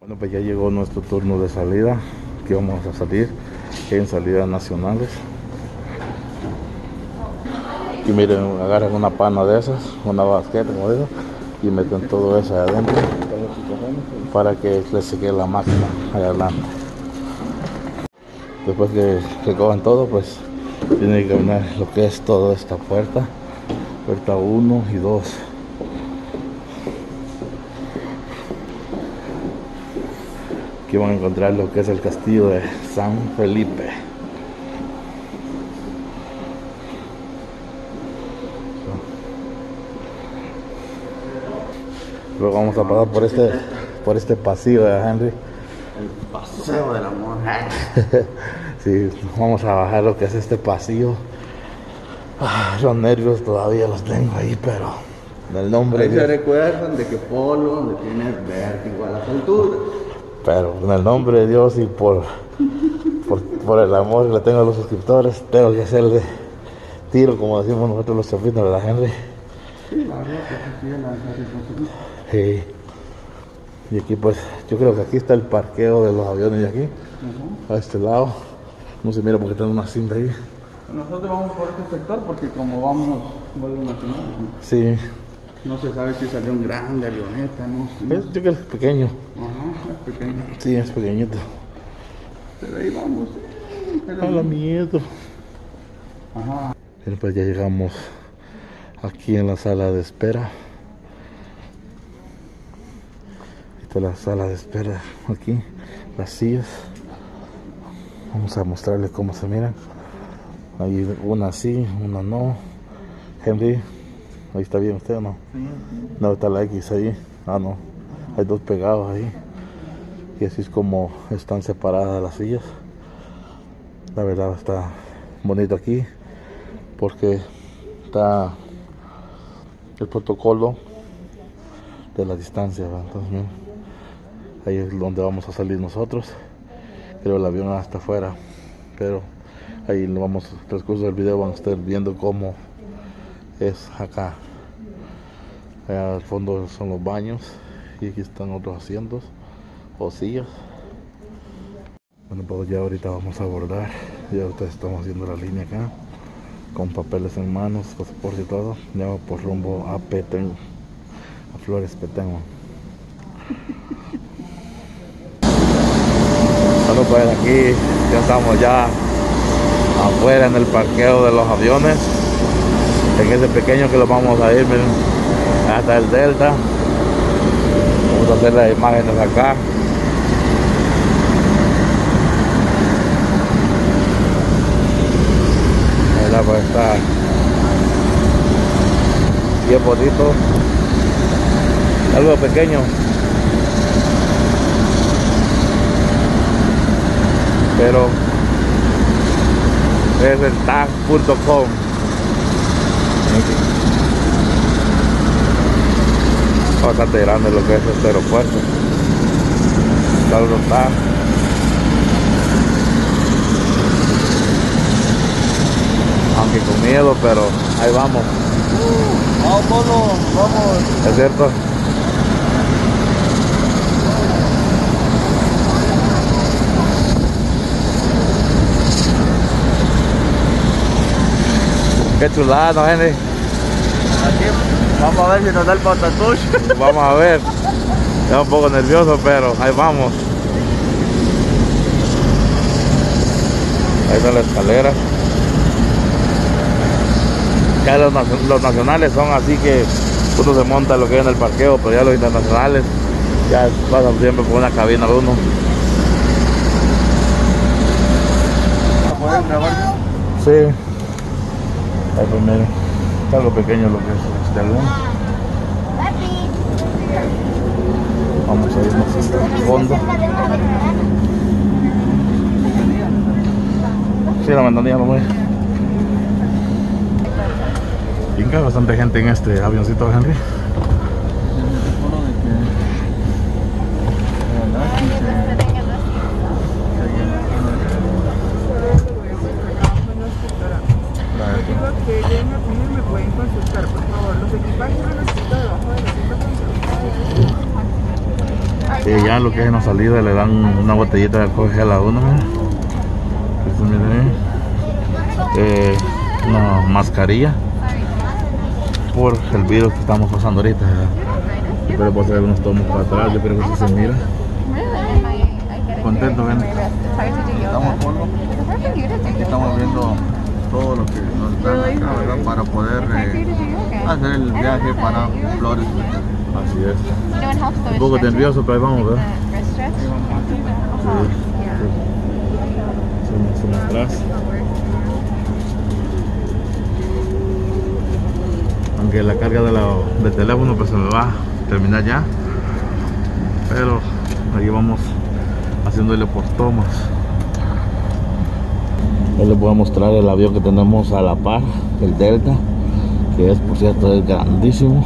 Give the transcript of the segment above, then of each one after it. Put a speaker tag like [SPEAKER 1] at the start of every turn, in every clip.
[SPEAKER 1] Bueno, pues ya llegó nuestro turno de salida. Aquí vamos a salir en salidas nacionales. Y miren, agarran una pana de esas, una basqueta como eso, y meten todo eso adentro para que les siga la máquina allá adelante. Después que recojan todo, pues tienen que caminar lo que es toda esta puerta, puerta 1 y 2. Aquí van a encontrar lo que es el castillo de San Felipe. Luego vamos a pasar por este por este pasillo de Henry.
[SPEAKER 2] El paseo del amor.
[SPEAKER 1] Sí, vamos a bajar lo que es este pasillo. Ah, los nervios todavía los tengo ahí, pero en el nombre
[SPEAKER 2] Ahí
[SPEAKER 1] de
[SPEAKER 2] se recuerdan de que Polo, donde tiene vértigo a las alturas.
[SPEAKER 1] Pero en el nombre de Dios y por, por, por el amor que le tengo a los suscriptores, tengo que hacerle tiro, como decimos nosotros los chapitos, ¿verdad, Henry?
[SPEAKER 2] Sí, la verdad que sí, lanzar y
[SPEAKER 1] Sí. Y aquí pues, yo creo que aquí está el parqueo de los aviones de aquí, a este lado. No se mira porque tiene una cinta ahí.
[SPEAKER 2] Nosotros vamos por este sector porque como vamos vuelo nacional,
[SPEAKER 1] Sí,
[SPEAKER 2] no se sabe si salió un grande avioneta, no
[SPEAKER 1] yo creo que es pequeño.
[SPEAKER 2] Pequeño.
[SPEAKER 1] Sí, es pequeñito.
[SPEAKER 2] Pero ahí vamos. sí, pero-
[SPEAKER 1] A la miedo.
[SPEAKER 2] Ajá.
[SPEAKER 1] Bien, pues ya llegamos aquí en la sala de espera. Esta es la sala de espera aquí, las sillas. Vamos a mostrarles cómo se miran. Hay una sí, una no. Henry, ahí está bien usted o no? No, está la X ahí. Ah, no. Hay dos pegados ahí. Y así es como están separadas las sillas. La verdad está bonito aquí porque está el protocolo de la distancia. Entonces, ahí es donde vamos a salir nosotros. Creo el avión hasta afuera, pero ahí lo vamos, el transcurso del video van a estar viendo cómo es acá. Al fondo son los baños y aquí están otros asientos o sillas. Bueno, pues ya ahorita vamos a abordar. Ya ustedes estamos haciendo la línea acá con papeles en manos, pasaporte y todo. Ya por rumbo a Petén, a Flores Petén. Bueno, pues aquí ya estamos ya afuera en el parqueo de los aviones. En ese pequeño que lo vamos a ir, miren, hasta el Delta. Vamos a hacer las imágenes acá. Pues está bien bonito. Algo pequeño. Pero es el tag.com. Bastante grande lo que es este aeropuerto. Está. Aunque con miedo, pero ahí vamos.
[SPEAKER 2] Vamos, Polo, vamos.
[SPEAKER 1] ¿Es cierto? Qué chulada.
[SPEAKER 2] Aquí vamos a ver si nos da el patatush.
[SPEAKER 1] Vamos a ver. Estoy un poco nervioso, pero ahí vamos. Ahí está la escalera. Ya los, nacio- los nacionales son así que uno se monta lo que es en el parqueo, pero ya los internacionales ya pasan siempre por una cabina de uno. Sí. Ahí pues miren, está algo pequeño lo que es este avión. Vamos a irnos hasta el fondo. Sí, la ventanilla lo mueve. Y bastante gente en este avioncito Henry. Sí, ya lo que es en salida, le dan una botellita de alcohol gel a uno. miren. Eh, una mascarilla por el virus que estamos pasando ahorita. ¿verdad? Pero puedo hacer unos tomos para atrás, yo creo que eso se mira. Contento, ven.
[SPEAKER 2] Estamos polvo. Aquí estamos viendo todo lo que nos dan acá, ¿verdad? Para poder eh, hacer el viaje para Flores.
[SPEAKER 1] Así es. Un poco nervioso, pero ahí vamos, ¿verdad? Sí. Somos atrás. Aunque la carga de la, del teléfono pues se me va a terminar ya. Pero ahí vamos haciéndole por tomas. Hoy les voy a mostrar el avión que tenemos a la par, el Delta, que es por cierto es grandísimo.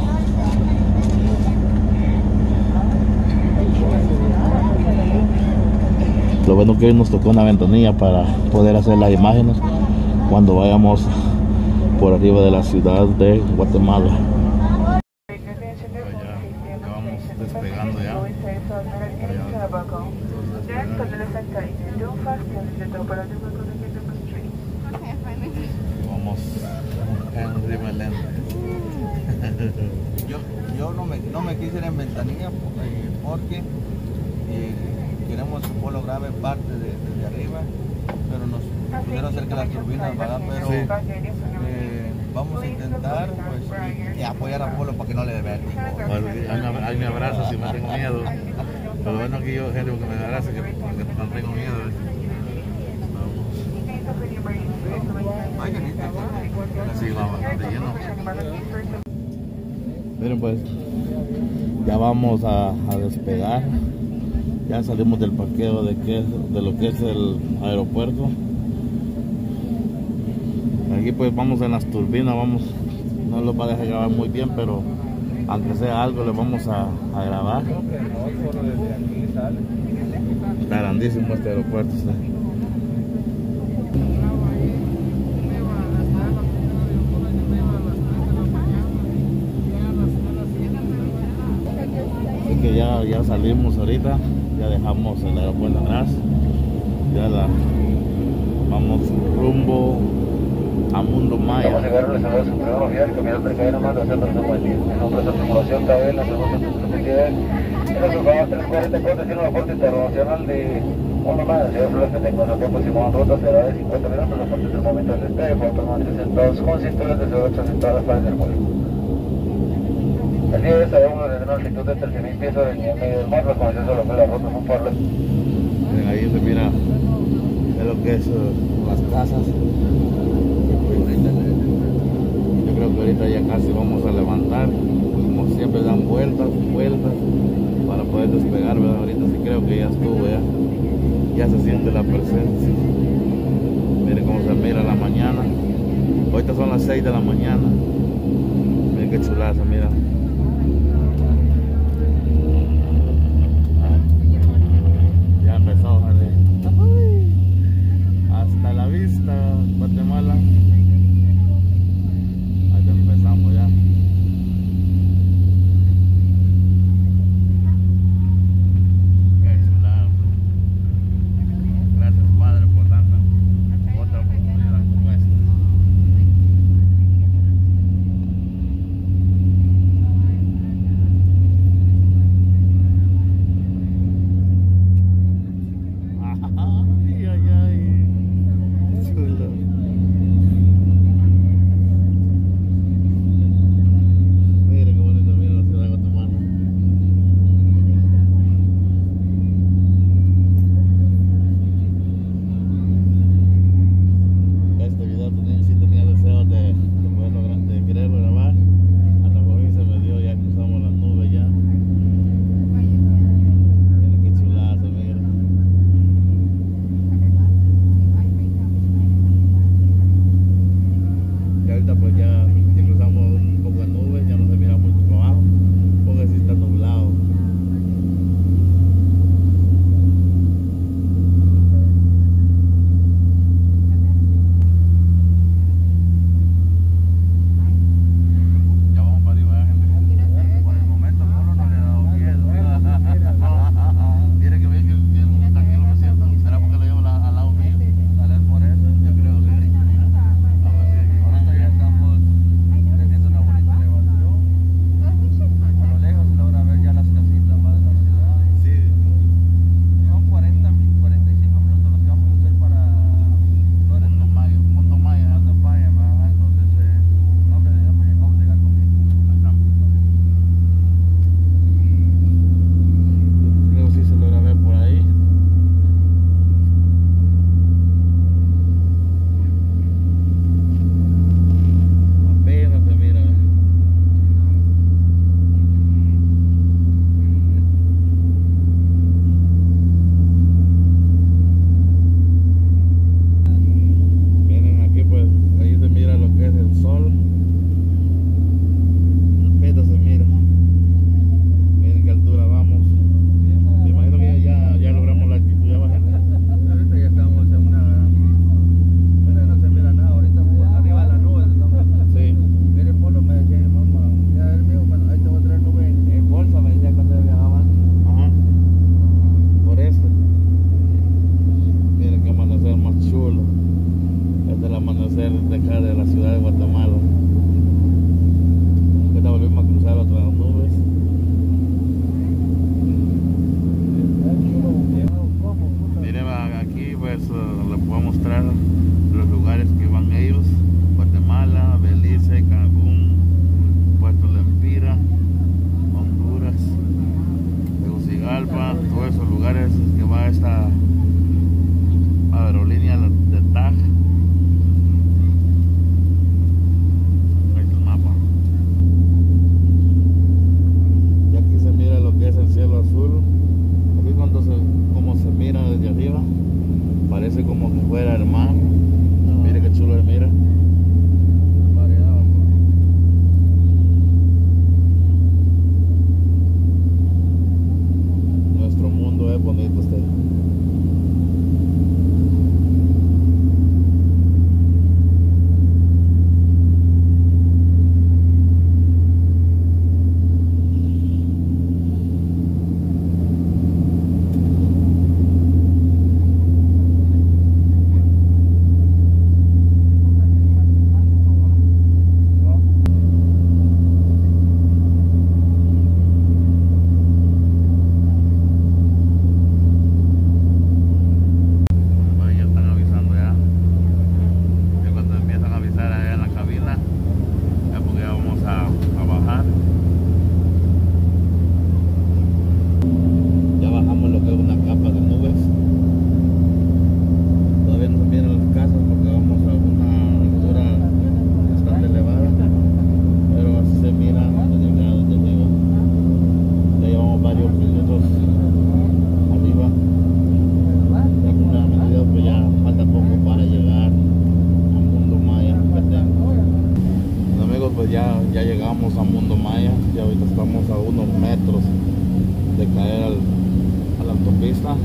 [SPEAKER 1] Lo bueno que hoy nos tocó una ventanilla para poder hacer las imágenes cuando vayamos por arriba de la ciudad de Guatemala. Vamos en Riverland.
[SPEAKER 2] Yo, yo no, me, no me quise ir en ventanilla porque eh, queremos que Polo grabe parte de, de arriba, pero nos pudieron hacer que las turbinas, ¿verdad? Pero
[SPEAKER 1] Sí.
[SPEAKER 2] eh, vamos a intentar pues, y, y apoyar a Polo para que no le dé vértigo.
[SPEAKER 1] Ahí me abraza si me tengo miedo. Pero bueno que yo, gente, que me abraza, que, que no tengo miedo.
[SPEAKER 2] Lindo.
[SPEAKER 1] Sí, va bastante lleno. Miren pues, ya vamos a, a despegar. Ya salimos del parqueo de, que, de lo que es el aeropuerto. Aquí pues vamos en las turbinas, vamos, no lo va a dejar grabar muy bien, pero aunque sea algo le vamos a, grabar. Está grandísimo este aeropuerto. sí. Así que ya, ya salimos ahorita, ya dejamos el aeropuerto atrás, ya la, vamos rumbo a Mundo
[SPEAKER 3] Vamos a
[SPEAKER 1] Maya.
[SPEAKER 3] llegar a la ciudad de San Pedro Vial, camino precaveno más de hacer un día. Mi nombre es la tripulación KBL, la 237. Hemos surcado 344, destino aeropuerto internacional de uno más, de Flores, que tengo nuestro próximo ruta será de 50 minutos a partir del momento del despegue, por permanecer sentados con cinturas de seguridad sentadas para el vuelo. El día de hoy sabemos desde una altitud de 13.000 pies sobre el nivel medio del mar, la condición sobre la ruta son por
[SPEAKER 1] ahí se mira es lo que es eh, las casas. Yo creo que ahorita ya casi vamos a levantar, como siempre dan vueltas, vueltas para poder despegar, ¿verdad? Ahorita sí creo que ya estuvo, ya, ya se siente la presencia. Miren cómo se mira la mañana. Ahorita son las 6 de la mañana. Miren qué chulaza, mira. unos metros de caer al, a la autopista.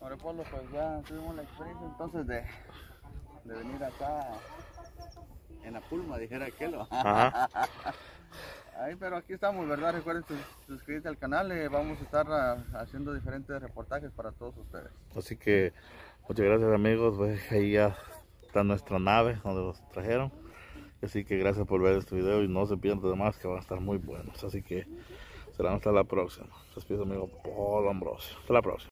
[SPEAKER 2] Ahora Pablo, pues ya tuvimos la experiencia entonces de, de venir acá en la pulma, dijera aquello.
[SPEAKER 1] Ajá.
[SPEAKER 2] Ay, pero aquí estamos, ¿verdad? Recuerden sus, suscribirse al canal, eh, vamos a estar a, haciendo diferentes reportajes para todos ustedes.
[SPEAKER 1] Así que muchas gracias amigos, pues, ahí ya está nuestra nave donde los trajeron. Así que gracias por ver este video y no se pierdan de más que van a estar muy buenos. Así que serán hasta la próxima. Despido amigo Paul Ambrosio. Hasta la próxima.